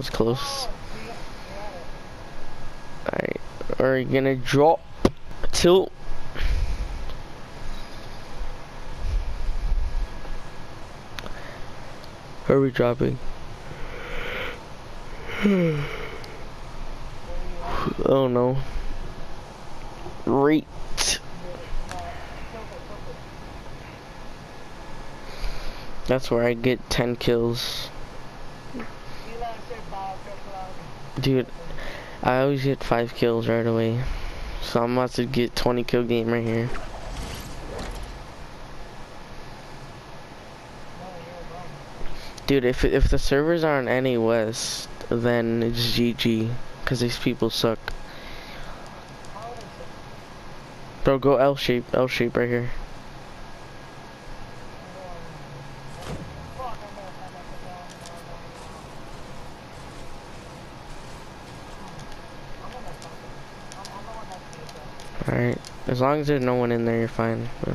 was close. Alright, are you gonna drop tilt? Where are we dropping? oh no. Rate. That's where I get 10 kills. Dude, I always get 5 kills right away. So I'm about to get 20 kill game right here. Dude, if if the servers aren't any west, then it's GG. Cause these people suck. Bro, go L shape, L shape right here. Alright, as long as there's no one in there, you're fine. But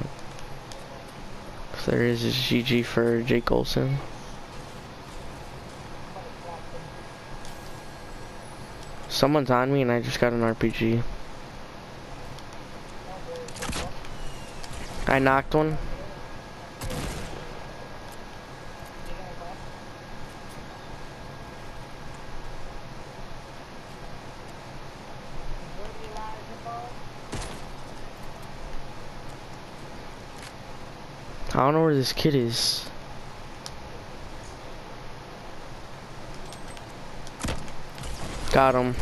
if there is, it's GG for Jake Olsen. Someone's on me and I just got an RPG. I knocked one. I don't know where this kid is. Got him.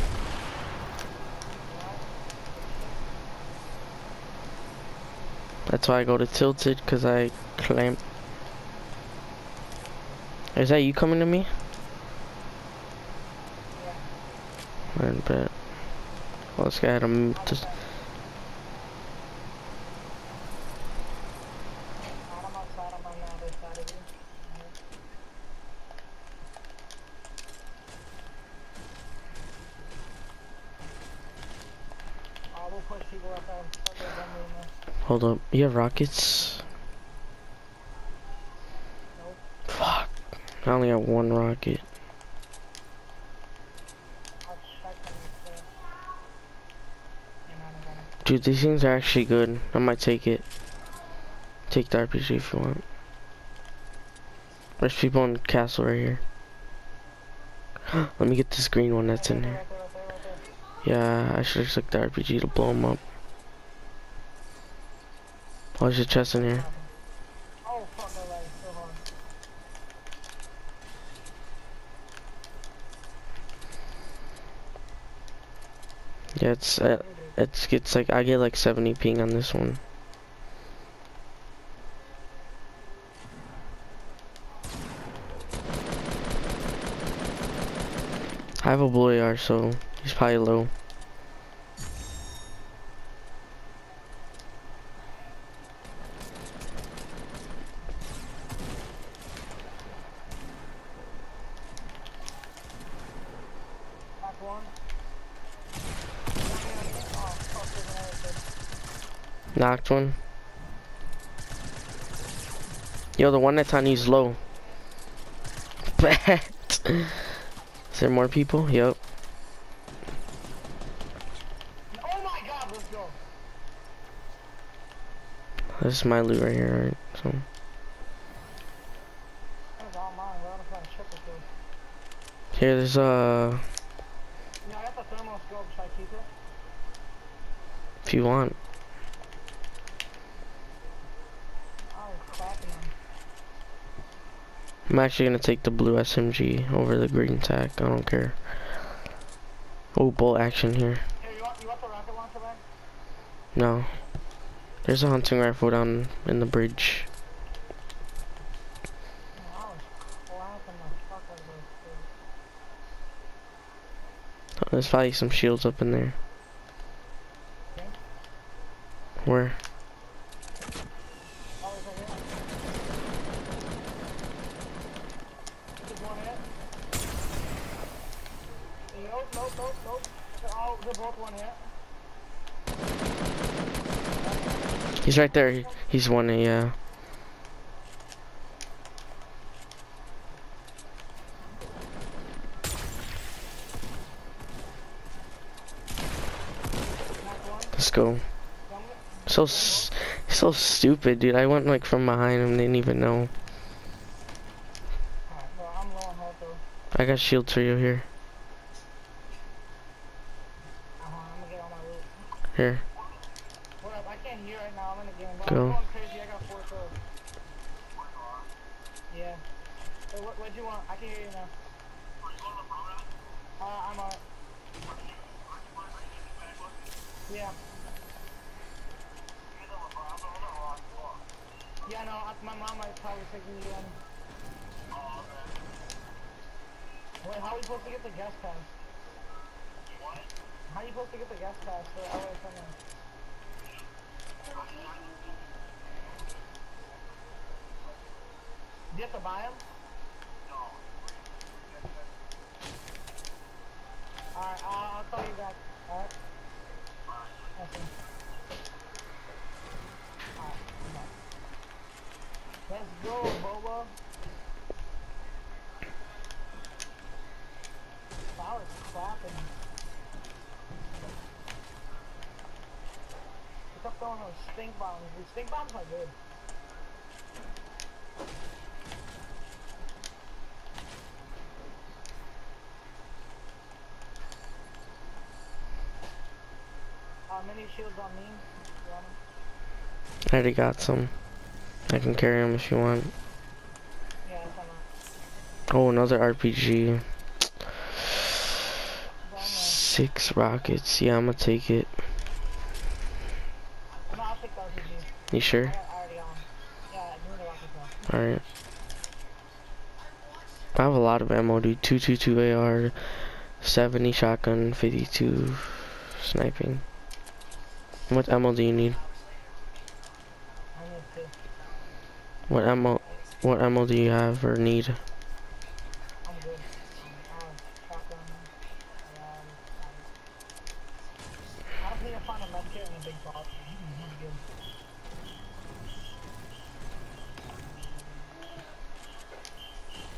That's why I go to tilted, because I claim. Is that you coming to me? Yeah. I bet. Well, let's get him. Just Hold up. You have rockets? Nope. Fuck. I only got one rocket. Dude, these things are actually good. I might take it. Take the RPG if you want. There's people in the castle right here. Let me get this green one that's in here. Yeah, I should have took the RPG to blow them up. Oh, a chest in here. Oh, fuck, so hard. Yeah, it's uh, it's gets like I get like 70 ping on this one. I have a blue AR, so he's probably low. Knocked one. Yo, the one that's on you's low. Is there more people? Yep. Oh my god, let's go. This is my loot right here, right? So. Here, there's a. Uh... It? If you want. I'm actually gonna take the blue SMG over the green tack. I don't care. Oh, bolt action here. No. There's a hunting rifle down in the bridge. There's probably some shields up in there. Nope, nope, nope, nope. They're one hit. He's right there. He's one, yeah. Let's go. So, so stupid, dude. I went like from behind him, didn't even know. I got shields for you here. Here. What right. Go. Yeah. Hey, what, what'd you want? I can hear you now. Uh, I'm on. Yeah. Yeah, no, my mom might probably take me again. Wait, how are we supposed to get the guest pass? How are you supposed to get the gas pass for LA Thunder? Do you have to buy them? No. Alright, I'll, I'll call you back. Alright? Okay. Let's go, Boba. Wow, it's clapping. We kept throwing those stink bombs. These stink bombs are good. Uh, mini shields on me. You want 'em? I already got some. I can carry them if you want. Yeah, Oh, another RPG. Six rockets. Yeah, I'm gonna take it. No, I'll take the RPG. You I, sure? got- I already on. Yeah, give me the rockets sure? Alright. I have a lot of ammo, dude. 222 AR, 70 shotgun, 52 sniping. What ammo do you need? What ammo? What ammo do you have or need? I'm good. I have shotgun. Um, I just need to find a medkit and a big box. I'm good.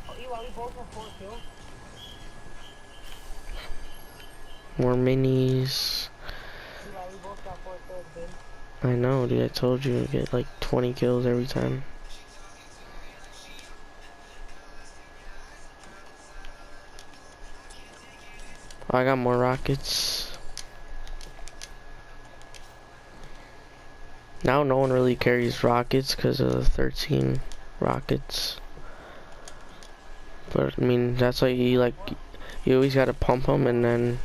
Oh, Eli, we both have four kills. More minis. Eli, we both got four kills, dude. I know, dude. I told you to get like 20 kills every time. I got more rockets. Now no one really carries rockets because of the 13 rockets. But I mean, that's why you like, you always gotta pump them and then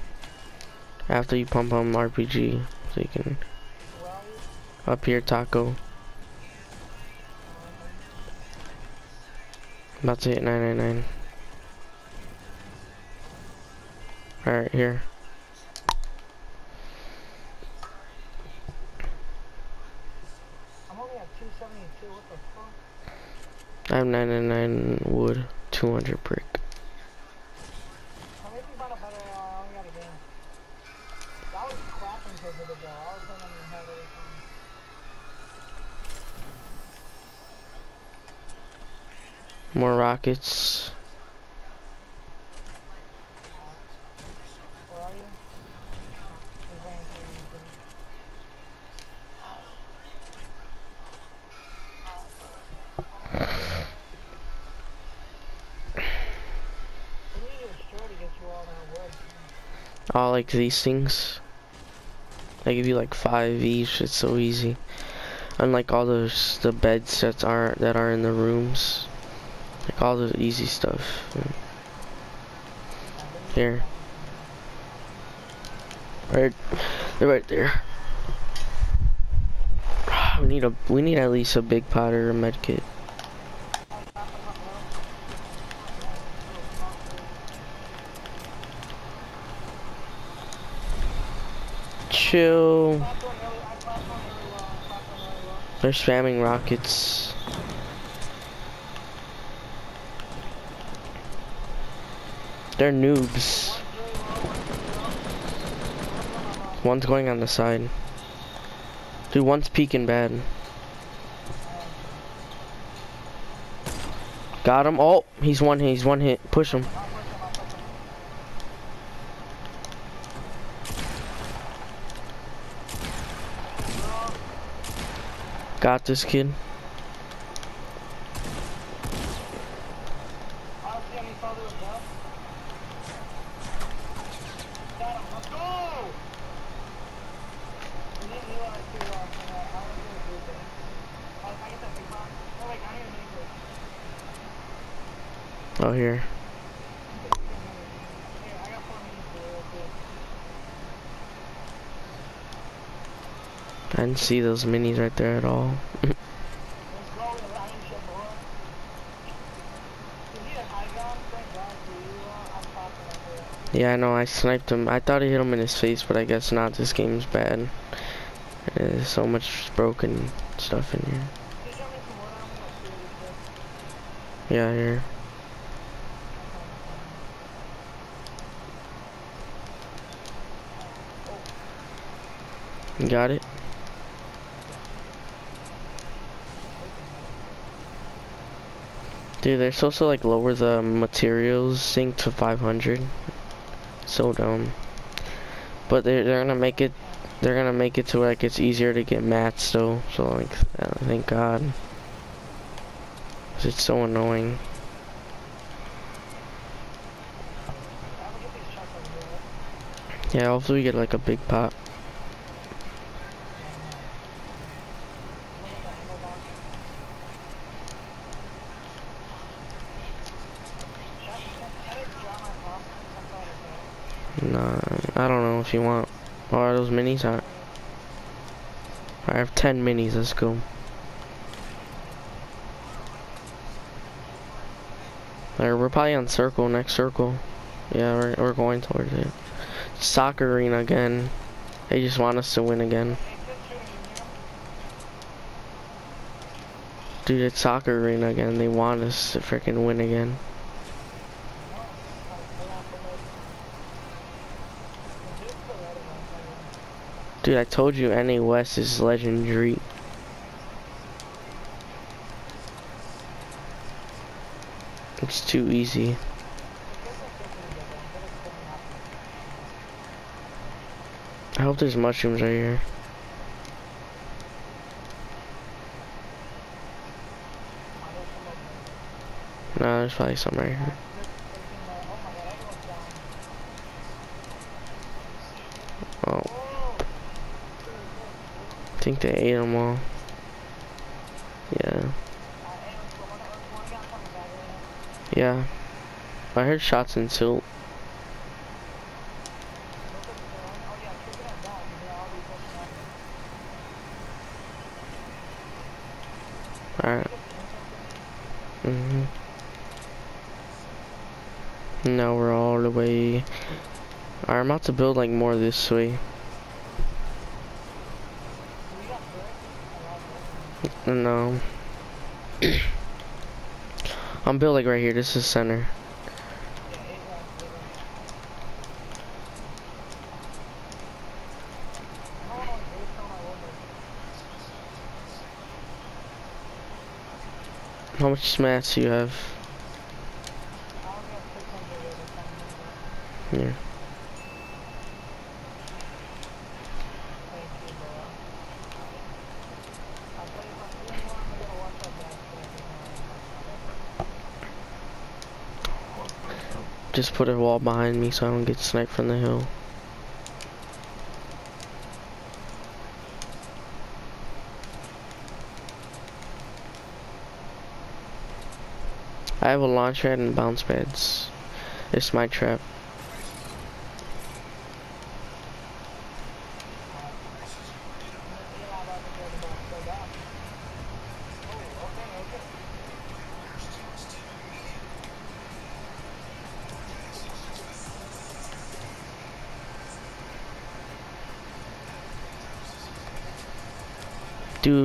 after you pump them RPG, so you can? Up here, taco. About to hit 999. Alright, here. I'm only at 272. What the fuck? I have 999 wood, 200 brick. That wood. All like these things. They give you like five each. It's so easy. Unlike all those the beds that are that are in the rooms. All the easy stuff. Here. Right, they're right there. We need a we need at least a big powder or med kit. Chill. Clapped one really, They're noobs. One's going on the side. Dude, one's peeking bad. Got him. Oh, he's one hit. He's one hit. Push him. Got this kid. See those minis right there at all. Yeah, I know. I sniped him. I thought I hit him in his face, but I guess not. This game's bad. There's so much broken stuff in here. Yeah, here. Got it? Dude, they're supposed to like lower the materials sink to 500. So dumb. But they're they're gonna make it they're gonna make it to where like it's easier to get mats though. So like, uh, thank God. it's so annoying. Yeah, hopefully we get like a big pot. Look at that ammo box. Should I- should I drop my pump? Some sort of Nah, I don't know if you want. Oh, are those minis? I, I have 10 minis, let's go. We're probably on circle, next circle. Yeah, we're, we're going towards it. Soccer arena again. They just want us to win again. Dude, it's soccer arena again. They want us to freaking win again. No, like, hold on for like- The dude's still red again, so- Dude, I told you NA West is legendary. It's too easy. I hope there's mushrooms right here. No, there's probably some right here. Think they ate them all. Yeah, yeah. I heard shots in tilt. Alright. Mhm. Now we're all the way. I'm about to build like more this way. No. I'm building right here. This is center. How much mats do you have? Here. Just put a wall behind me so I don't get sniped from the hill. I have a launch pad and bounce pads. It's my trap.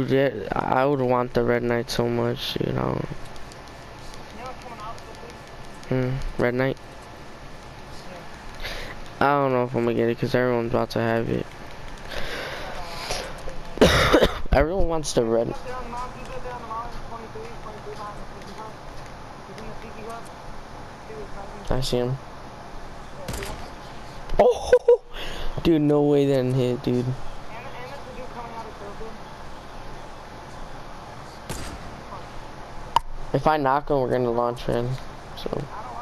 Dude, that, I would want the red knight so much, you know. Hmm, red knight. I don't know if I'm gonna get it because everyone's about to have it. Everyone wants the red. I see him. Oh, dude, no way that hit, dude. If I knock him, we're gonna launch him. So. I don't,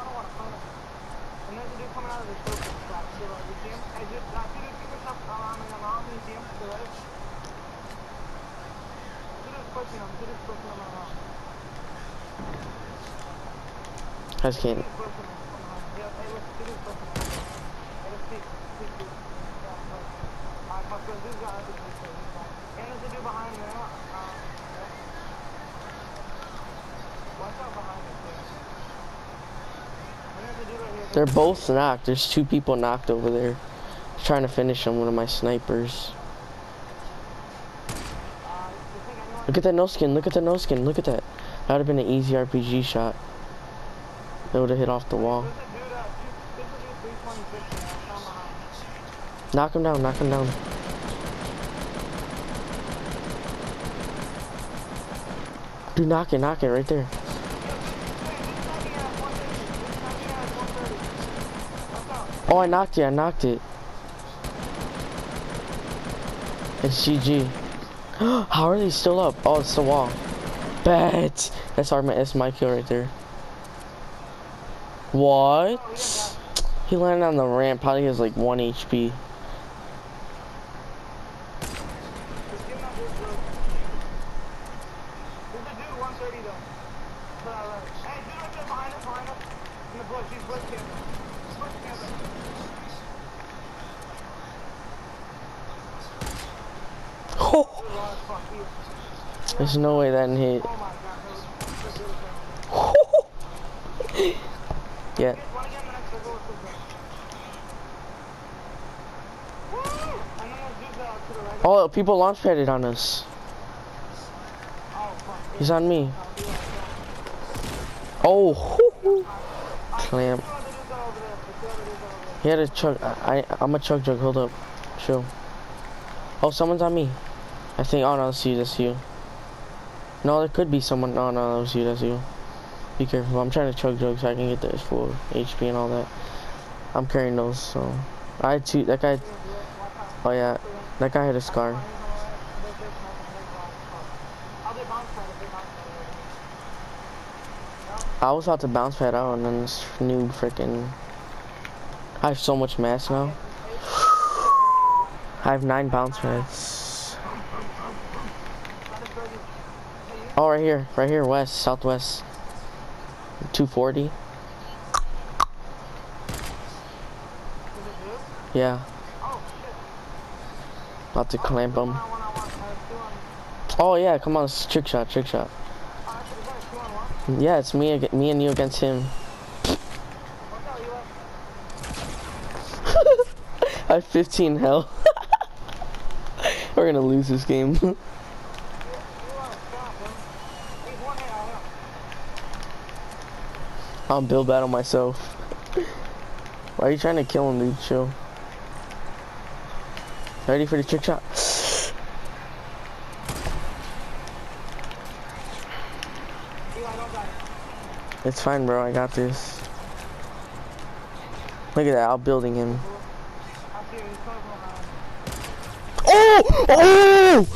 They're both knocked. There's two people knocked over there. Trying to finish them. One of my snipers. Look at that no skin. Look at that no skin. Look at that. That would have been an easy RPG shot. It would have hit off the wall. There's a dude, two- there's a dude 320 50 now, down. Knock him down. Knock him down. Dude, knock it. Knock it right there. Wait, this sniping at 130. This sniping at 130. Watch out. Oh, I knocked it. I knocked it. It's GG. How are they still up? Oh, it's the wall. Bet. That's our that's my kill right there. What? He landed on the ramp. Probably has like one HP. Just give dude, bro. There's a dude 130 though. To that right. Hey, dude behind. In the. Oh, there's no way that didn't hit. Yeah. Oh, people launch padded on us. He's on me. Oh, Clamp. He had a chug. I, I I'm a chug jug. Hold up. Chill. Oh, someone's on me. I think. Oh no, that's you. That's you. No, there could be someone. No, no, that was you. That's you. Be careful. I'm trying to chug jug so I can get this full HP and all that. I'm carrying those. So I had two. That guy. Oh yeah, that guy had a scar. I was about to bounce pad out and then this new freaking. I have so much mass now. I have nine bounce pads. Oh, right here, right here, west, southwest. 240. Yeah, about to clamp him. Oh yeah, come on, it's trick shot, trick shot. Yeah, it's me, me and you against him. I have 15 health. We're gonna lose this game. I'm Bill Battle myself. Why are you trying to kill him, dude? Chill. Ready for the trick shot? It's fine, bro. I got this. Look at that. I'm building him. Oh! Oh! Oh! Oh!